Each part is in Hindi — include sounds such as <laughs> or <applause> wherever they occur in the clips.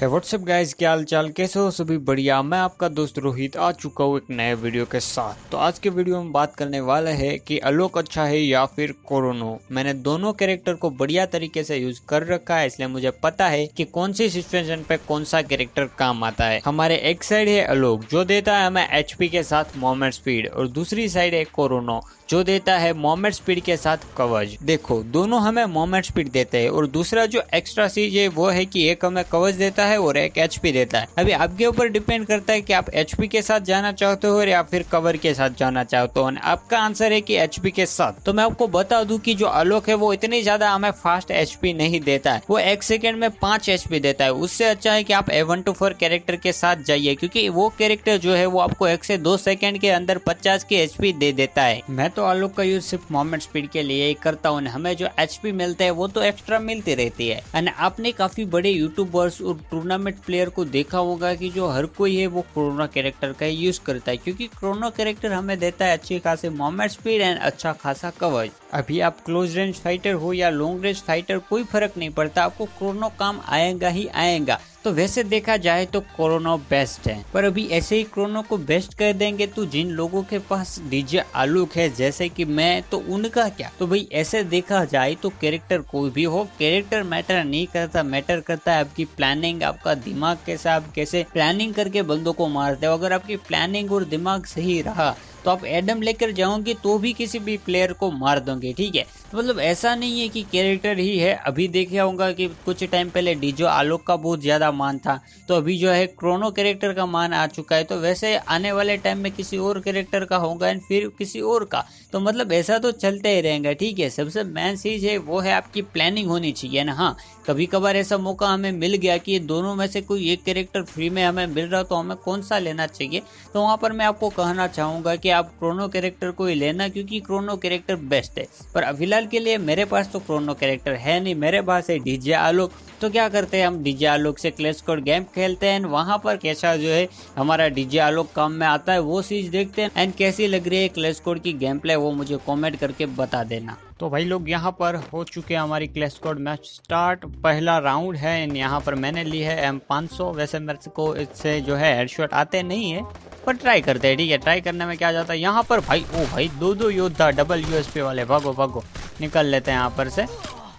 है व्हाट्सअप गाइस क्या हाल चाल कैसे हो सभी? बढ़िया। मैं आपका दोस्त रोहित आ चुका हूँ एक नए वीडियो के साथ। तो आज के वीडियो में बात करने वाला है कि अलोक अच्छा है या फिर कोरोनो? मैंने दोनों कैरेक्टर को बढ़िया तरीके से यूज़ कर रखा है, इसलिए मुझे पता है कि कौन सी सिचुएशन पे कौन सा कैरेक्टर काम आता है। हमारे एक साइड है अलोक, जो देता है हमें एचपी के साथ मोमेंट स्पीड और दूसरी साइड है कोरोनो। जो देता है मोमेंट स्पीड के साथ कवच देखो, दोनों हमें मोमेंट स्पीड देते हैं और दूसरा जो एक्स्ट्रा चीज़ है, वो है कि एक हमें कवच देता है और एक एच देता है। अभी आपके ऊपर डिपेंड करता है कि आप एचपी के साथ जाना चाहते हो या फिर कवर के साथ जाना चाहते हो। आपका आंसर है कि एच के साथ। तो मैं आपको बता दूँ कि जो आलोक है, वो इतनी ज़्यादा हमें फास्ट एचपी नहीं देता है। वो एक सेकेंड में पाँच एच देता है। उससे अच्छा है कि आप A one two four character के साथ जाइए, क्योंकि वो कैरेक्टर जो है, वो आपको एक से दो सेकेंड के अंदर पचास की एच दे देता है। मैं तो आलोक का यूज़ सिर्फ़ मोमेंट स्पीड के लिए ही करता हूँ। हमें जो एच मिलते है, वो तो एक्स्ट्रा मिलती रहती है। एंड आपने काफ़ी बड़े यूट्यूबर्स और टूर्नामेंट प्लेयर को देखा होगा की जो हर कोई है, वो क्रोना कैरेक्टर का यूज़ करता है। क्योंकि क्रोना कैरेक्टर हमें देता है अच्छी खासी मोमेंट स्पीड एंड अच्छा खासा कवच अभी आप क्लोज रेंज फाइटर हो या लॉन्ग रेंज फाइटर कोई फ़र्क नहीं पड़ता, आपको कोरोना काम आएगा ही आएगा। तो वैसे देखा जाए तो कोरोना बेस्ट है। पर अभी ऐसे ही कोरोना को बेस्ट कर देंगे तो जिन लोगों के पास डीजे आलूक है, जैसे कि मैं तो उनका क्या? तो भाई ऐसे देखा जाए तो कैरेक्टर कोई भी हो कैरेक्टर मैटर नहीं करता मैटर करता है आपकी प्लानिंग आपका दिमाग कैसा, आप कैसे प्लानिंग करके बंदों को मारते हो। अगर आपकी प्लानिंग और दिमाग सही रहा तो आप एडम लेकर जाओगे तो भी किसी भी प्लेयर को मार दोगे, ठीक है? तो मतलब ऐसा नहीं है कि कैरेक्टर ही है। अभी देखा होगा कि कुछ टाइम पहले डीजो आलोक का बहुत ज़्यादा मान था तो अभी जो है क्रोनो कैरेक्टर का मान आ चुका है तो वैसे आने वाले टाइम में किसी और कैरेक्टर का होगा एंड फिर किसी और का। तो मतलब ऐसा तो चलते ही रहेंगे, ठीक है? सबसे मेन चीज़ है, वो है आपकी प्लानिंग होनी चाहिए ना हाँ? कभी कभार ऐसा मौका हमें मिल गया कि दोनों में से कोई एक कैरेक्टर फ्री में हमें मिल रहा तो हमें कौन सा लेना चाहिए? तो वहाँ पर मैं आपको कहना चाहूँगा कि आप क्रोनो कैरेक्टर को ही लेना क्योंकि क्रोनो कैरेक्टर बेस्ट है। पर फ़िलहाल के लिए मेरे पास तो क्रोनो कैरेक्टर है नहीं। मेरे पास है डीजे आलोक तो क्या करते हैं, हम डीजे आलोक से क्लेश कोड गेम खेलते हैं वहाँ पर कैसा जो है, हमारा डीजे आलोक काम में आता है, वो चीज़ देखते हैं एंड कैसी लग रही है क्लेश कोड की गेम प्ले वो मुझे कॉमेंट करके बता देना। तो भाई लोग, यहाँ पर हो चुके हैं हमारी क्लेश कोड मैच स्टार्ट पहला राउंड है यहाँ पर मैंने ली है एम पाँच वैसे मेरे को इससे जो है हेडशॉट आते नहीं है, पर ट्राई करते हैं, ठीक है ट्राई करने में क्या जाता है, यहाँ पर भाई, ओ भाई, दो दो योद्धा डबल यूएसपी वाले, भागो भागो, निकल लेते हैं यहाँ पर से।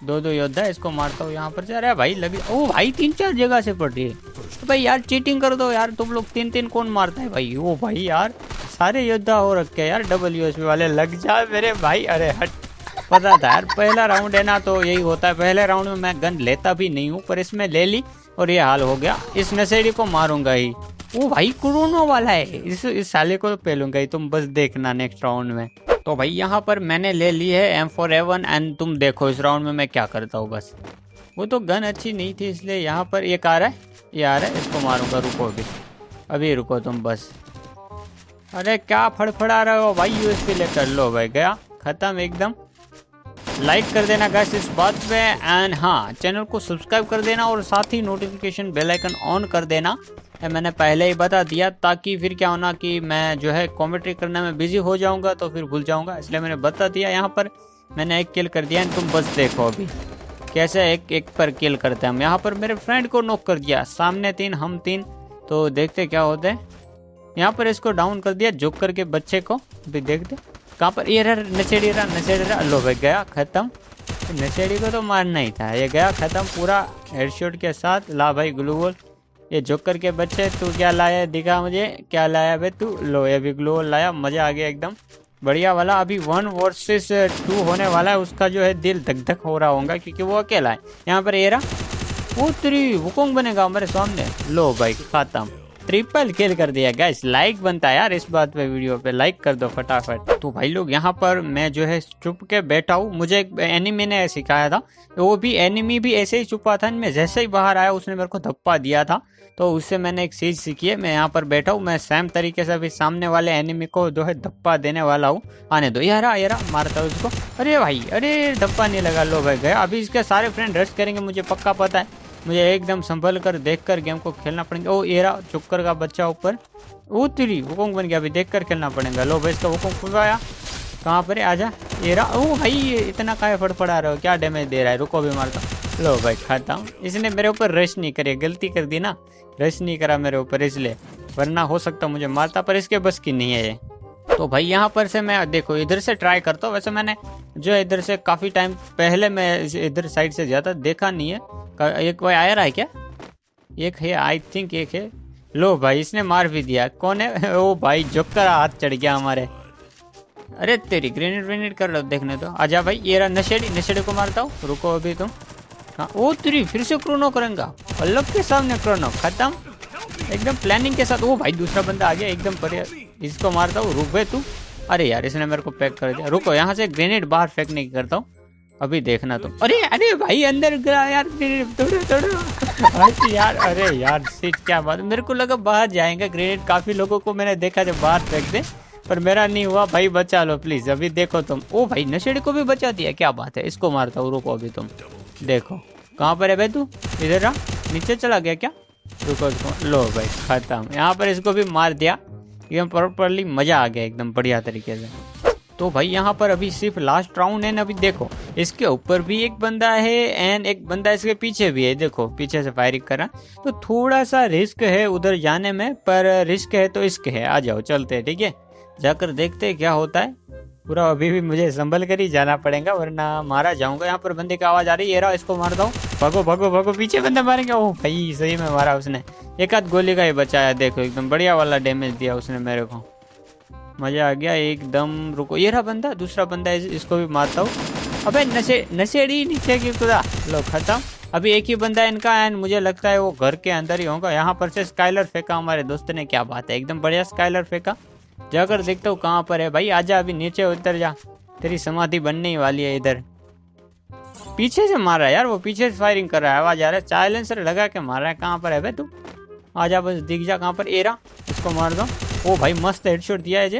दो दो योद्धा इसको मारता हूँ यहाँ पर से। अरे भाई, लगी ओ भाई, तीन चार जगह से पड़ रही है। तो भाई यार चीटिंग कर दो यार, तुम लोग तीन तीन कौन मारता है भाई? ओ भाई यार, सारे योद्धा हो रखे यार डबल यूएसपी वाले, लग जा मेरे भाई। अरे हट। पता था यार, पहला राउंड है ना तो यही होता है। पहले राउंड में मैं गन लेता भी नहीं हूँ, पर इसमें ले ली और ये हाल हो गया। इस नशेड़ी को मारूँगा ही। वो भाई, कोरोना वाला है। इस इस साले को पहलूँगा ही, तुम बस देखना नेक्स्ट राउंड में। तो भाई यहाँ पर मैंने ले ली है एम फोर एवन एंड तुम देखो इस राउंड में मैं क्या करता हूँ बस। वो तो गन अच्छी नहीं थी इसलिए यहाँ पर एक आ रहा है, ये आ रहा है, इसको मारूँगा, रुको अभी। अभी रुको तुम बस। अरे क्या फड़फड़ा रहे हो भाई यूएसपी लेकर लो भाई, गया? खत्म एकदम। लाइक कर देना गैस इस बात पे एंड हाँ चैनल को सब्सक्राइब कर देना और साथ ही नोटिफिकेशन बेल आइकन ऑन कर देना। मैंने पहले ही बता दिया, ताकि फिर क्या होना कि मैं जो है कॉमेंट्री करने में बिज़ी हो जाऊँगा तो फिर भूल जाऊँगा। इसलिए मैंने बता दिया यहाँ पर। मैंने एक किल कर दिया, तुम बस देखो अभी। कैसे एक एक पर किल करते हैं हम। यहाँ पर मेरे फ्रेंड को नोक कर दिया। सामने तीन, हम तीन। तो देखते क्या होते हैं। यहाँ पर इसको डाउन कर दिया जोक करके बच्चे को। अभी देखते। कहाँ पर? ये नशेड़ी रहा नशेड़ी रहा लो भाई, गया खत्म। नशेड़ी को तो मारना ही था। ये गया खत्म पूरा। हेडशॉट के साथ। ला भाई ग्लूवोल ये जोकर के बच्चे, तू क्या लाया दिखा मुझे। क्या लाया भाई तू? लो, ये भी ग्लो लाया। मज़ा आ गया एकदम। बढ़िया वाला। अभी वन वर्सेस टू होने वाला है। उसका जो है दिल धक धक हो रहा होगा, क्योंकि वो अकेला है। यहाँ पर एरा वो तेरी हुकुम बनेगा हमारे सामने। लो भाई, खत्म। ट्रिपल किल कर दिया। गैस लाइक बनता है यार इस बात पे वीडियो पे। लाइक कर दो फटाफट। तो भाई लोग, यहाँ पर मैं जो है चुप के बैठा हूँ। मुझे एनिमी ने सिखाया था। तो वो भी एनिमी भी ऐसे ही छुपा था मैं जैसे ही बाहर आया, उसने मेरे को धप्पा दिया था। तो उससे मैंने एक चीज़ सीखी है। मैं यहाँ पर बैठा हूँ। मैं सेम तरीके से अभी सामने वाले एनिमी को जो है धप्पा देने वाला हूँ। आने दो। यारा यारा मारता हूँ उसको। अरे भाई, अरे, धप्पा नहीं लगा। लो भाई, गया। अभी इसके सारे फ्रेंड रश करेंगे, मुझे पक्का पता है। मुझे एकदम संभल कर देख कर गेम को खेलना पड़ेगा। ओ एरा चुक्कर का बच्चा ऊपर। उतरी वुकोंग बन गया। अभी देख कर खेलना पड़ेगा। लो भाई, इसका वुकोंग खुलवाया कहाँ पर आजा। एरा ओ भाई इतना काय फड़फड़ा रहे हो? क्या डैमेज दे रहा है? रुको भी मारता लो भाई, खाता हूँ। इसने मेरे ऊपर रश नहीं करी, गलती कर दी ना। रश नहीं करा मेरे ऊपर, इसलिए। वरना हो सकता मुझे मारता, पर इसके बस की नहीं है ये। तो भाई, यहाँ पर से मैं, देखो, इधर से ट्राई करता हूँ। वैसे मैंने, जो इधर से काफ़ी टाइम पहले मैं इधर साइड से जाता, देखा नहीं है। एक कोई आया रहा है क्या? एक है आई थिंक एक है। लो भाई, इसने मार भी दिया। कौन है? <laughs> ओ भाई, जोकर हाथ चढ़ गया हमारे। अरे तेरी ग्रेनेड व्रेनेड कर लो, देखने तो आजा भाई, ये रहा नशेड़ी नशेड़ी को मारता हूँ। रुको अभी तुम। हाँ ओ तेरी फिर से क्रोनो करेंगा। पल्लव के सामने क्रोनो खत्म। एकदम प्लानिंग के साथ, ओ भाई, दूसरा बंदा आ गया, एकदम पर इसको मारता हूँ, रुक भाई तू। अरे यार, इसने मेरे को पैक कर दिया। रुको, यहाँ से ग्रेनेड बाहर फेंकने की करता हूँ। अभी देखना तुम। अरे अरे भाई अंदर गया यार तोड़ो तोड़ो यार अरे यार सीट क्या बात मेरे को लगा बाहर जाएँगे ग्रेनेड काफ़ी लोगों को मैंने देखा जब बाहर फेंक दे पर मेरा नहीं हुआ। भाई बचा लो प्लीज़ अभी देखो तुम। ओ भाई नशेड़ी को भी बचा दिया क्या बात है। इसको मारता हूँ रुको अभी तुम। देखो कहाँ पर है भाई तू? इधर आ। नीचे चला गया क्या? रुको इसको लो भाई खत्म। यहाँ पर इसको भी मार दिया। एकदम प्रॉपरली मज़ा आ गया एकदम बढ़िया तरीके से। तो भाई यहाँ पर अभी सिर्फ़ लास्ट राउंड है ना, अभी देखो। इसके ऊपर भी एक बंदा है एंड एक बंदा इसके पीछे भी है। देखो, पीछे से फायरिंग कर। रहा तो थोड़ा सा रिस्क है उधर जाने में, पर रिस्क है तो इश्क है। आ जाओ, चलते हैं, ठीक है? जाकर देखते हैं क्या होता है। पूरा अभी भी मुझे संभल कर ही जाना पड़ेगा, वरना मारा जाऊँगा। यहाँ पर बंदे की आवाज़ आ रही है रहा, इसको मार दो। भगो भगो भगो, पीछे बंदा मारेंगे। ओह भाई, सही में मारा उसने। एक आध गोली का ही बचाया, देखो, एकदम बढ़िया वाला डैमेज दिया उसने मेरे को। मज़ा आ गया, एकदम रुको। ये रहा बंदा, दूसरा बंदा है, इसको भी मारता हूँ। अबे, नशे, नशेड़ी नीचे की खुदा लो, खत्म। अभी एक ही बंदा इनका एंड मुझे लगता है वो घर के अंदर ही होगा। यहाँ पर से स्काइलर फेंका हमारे दोस्त ने, क्या बात है, एकदम बढ़िया स्काइलर फेंका। जाकर देखता हूँ कहाँ पर है भाई। आजा, अभी नीचे उतर जा। तेरी समाधि बनने ही वाली है इधर। पीछे से मार रहा है यार, वो पीछे से फायरिंग कर रहा है। आवाज़ आ रहा है चाइलेंसर लगा के मार रहा है। कहाँ पर है भाई तू? आजा, बस दिख जा कहाँ पर। एरा, इसको मार दो। ओ भाई, मस्त हेडशॉट दिया है जे।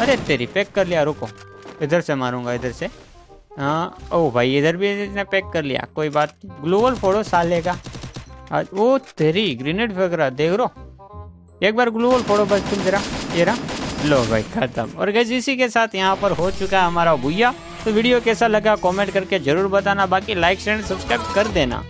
अरे, तेरी पैक कर लिया, रुको। इधर से मारूँगा, इधर से। हाँ ओ भाई, इधर भी इसने पैक कर लिया। कोई बात नहीं। ग्लोबल फोड़ो साले का। आज वो तेरी ग्रेनेड फेंक रहा, देख रो। एक बार ग्लोबल फोड़ो बस तुम जरा, ये रहा। लो भाई, खत्म। और गैस इसी के साथ यहाँ पर हो चुका है हमारा भूया तो वीडियो कैसा लगा कमेंट करके ज़रूर बताना। बाकी लाइक शेयर सब्सक्राइब कर देना।